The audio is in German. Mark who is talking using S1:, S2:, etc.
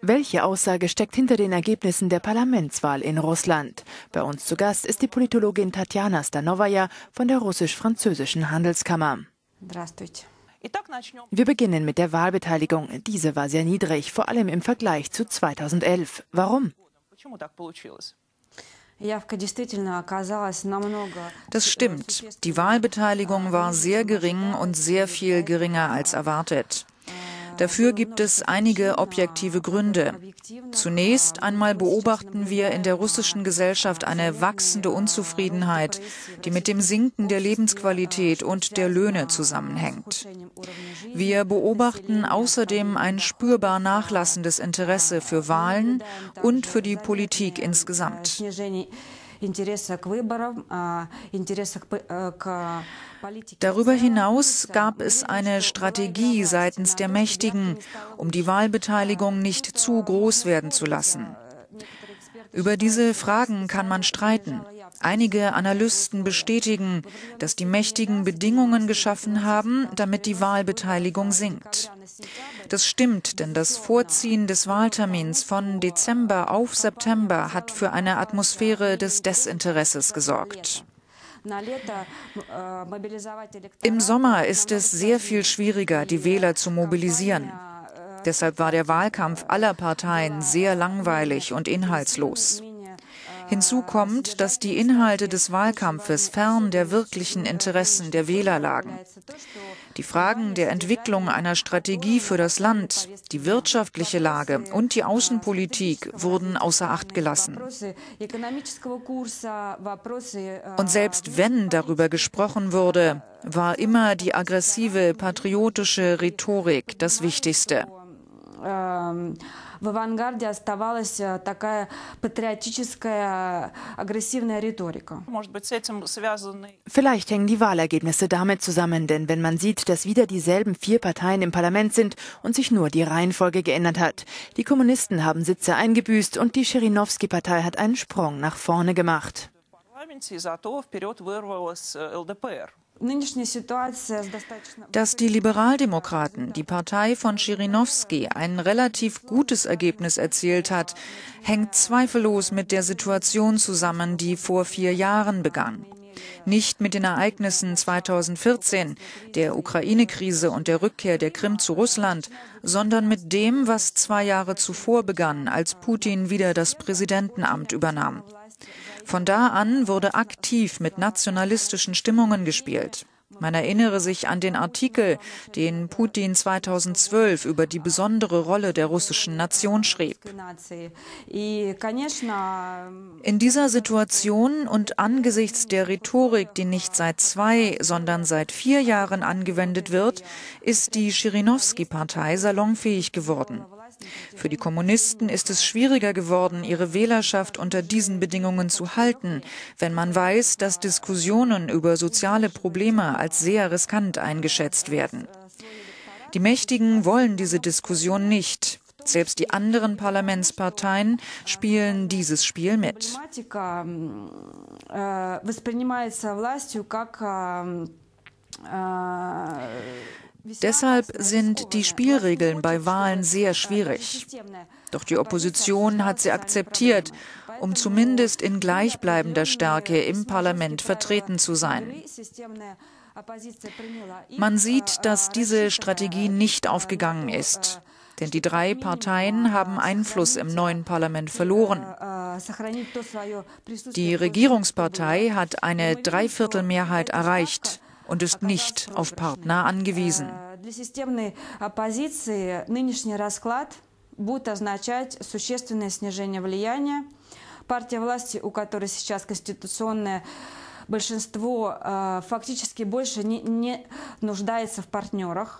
S1: Welche Aussage steckt hinter den Ergebnissen der Parlamentswahl in Russland? Bei uns zu Gast ist die Politologin Tatjana Stanovaja von der russisch-französischen Handelskammer. Wir beginnen mit der Wahlbeteiligung. Diese war sehr niedrig, vor allem im Vergleich zu 2011. Warum?
S2: Das stimmt. Die Wahlbeteiligung war sehr gering und sehr viel geringer als erwartet. Dafür gibt es einige objektive Gründe. Zunächst einmal beobachten wir in der russischen Gesellschaft eine wachsende Unzufriedenheit, die mit dem Sinken der Lebensqualität und der Löhne zusammenhängt. Wir beobachten außerdem ein spürbar nachlassendes Interesse für Wahlen und für die Politik insgesamt. Darüber hinaus gab es eine Strategie seitens der Mächtigen, um die Wahlbeteiligung nicht zu groß werden zu lassen. Über diese Fragen kann man streiten. Einige Analysten bestätigen, dass die Mächtigen Bedingungen geschaffen haben, damit die Wahlbeteiligung sinkt. Das stimmt, denn das Vorziehen des Wahltermins von Dezember auf September hat für eine Atmosphäre des Desinteresses gesorgt. Im Sommer ist es sehr viel schwieriger, die Wähler zu mobilisieren. Deshalb war der Wahlkampf aller Parteien sehr langweilig und inhaltslos. Hinzu kommt, dass die Inhalte des Wahlkampfes fern der wirklichen Interessen der Wähler lagen. Die Fragen der Entwicklung einer Strategie für das Land, die wirtschaftliche Lage und die Außenpolitik wurden außer Acht gelassen. Und selbst wenn darüber gesprochen wurde, war immer die aggressive patriotische Rhetorik das Wichtigste
S1: в авангарде оставалась такая патриотическая агрессивная риторика. Vielleicht hängen die Wahlergebnisse damit zusammen, denn wenn man sieht, dass wieder dieselben vier Parteien im Parlament sind und sich nur die Reihenfolge geändert hat. Die Kommunisten haben Sitze eingebüßt und die Schirinowski-Partei hat einen Sprung nach vorne gemacht.
S2: Dass die Liberaldemokraten, die Partei von Schirinowski, ein relativ gutes Ergebnis erzielt hat, hängt zweifellos mit der Situation zusammen, die vor vier Jahren begann. Nicht mit den Ereignissen 2014, der Ukraine-Krise und der Rückkehr der Krim zu Russland, sondern mit dem, was zwei Jahre zuvor begann, als Putin wieder das Präsidentenamt übernahm. Von da an wurde aktiv mit nationalistischen Stimmungen gespielt. Man erinnere sich an den Artikel, den Putin 2012 über die besondere Rolle der russischen Nation schrieb. In dieser Situation und angesichts der Rhetorik, die nicht seit zwei, sondern seit vier Jahren angewendet wird, ist die Schirinowski-Partei salonfähig geworden. Für die Kommunisten ist es schwieriger geworden, ihre Wählerschaft unter diesen Bedingungen zu halten, wenn man weiß, dass Diskussionen über soziale Probleme als sehr riskant eingeschätzt werden. Die Mächtigen wollen diese Diskussion nicht. Selbst die anderen Parlamentsparteien spielen dieses Spiel mit. Deshalb sind die Spielregeln bei Wahlen sehr schwierig. Doch die Opposition hat sie akzeptiert, um zumindest in gleichbleibender Stärke im Parlament vertreten zu sein. Man sieht, dass diese Strategie nicht aufgegangen ist. Denn die drei Parteien haben Einfluss im neuen Parlament verloren. Die Regierungspartei hat eine Dreiviertelmehrheit erreicht und ist nicht auf Partner angewiesen. будет означать существенное снижение влияния. Партия власти, у которой сейчас конституционное большинство, фактически больше не, не нуждается в партнерах.